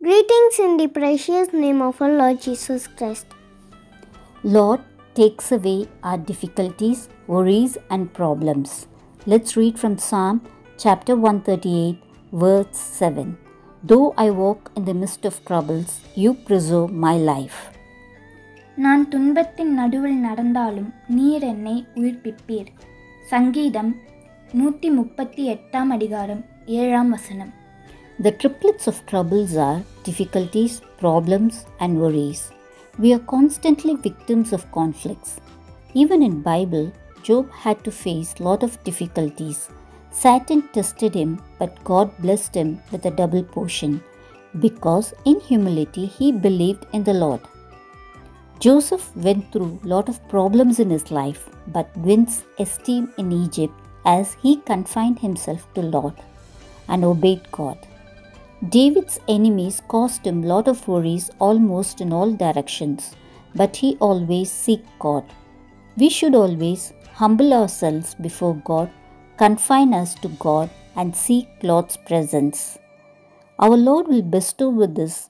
Greetings in the precious name of our Lord Jesus Christ. Lord takes away our difficulties, worries, and problems. Let's read from Psalm chapter 138, verse 7. Though I walk in the midst of troubles, you preserve my life. நான் துன்பத்தின் நடுவில் நடந்தாலும் நீர் என்னை உயிர்ப்பிப்பீர் சங்கீதம் நூற்றி முப்பத்தி எட்டாம் அதிகாரம் ஏழாம் வசனம் the triplets of troubles are difficulties, problems, and worries. We are constantly victims of conflicts. Even in Bible, Job had to face lot of difficulties. Satan tested him, but God blessed him with a double portion because in humility he believed in the Lord. Joseph went through lot of problems in his life, but wins esteem in Egypt as he confined himself to Lord and obeyed God. David's enemies caused him lot of worries almost in all directions, but he always seek God. We should always humble ourselves before God, confine us to God, and seek Lord's presence. Our Lord will bestow with us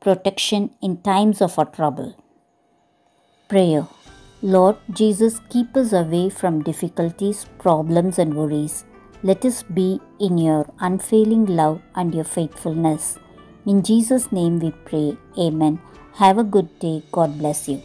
protection in times of our trouble. Prayer Lord Jesus, keep us away from difficulties, problems, and worries. Let us be in your unfailing love and your faithfulness. In Jesus' name we pray. Amen. Have a good day. God bless you.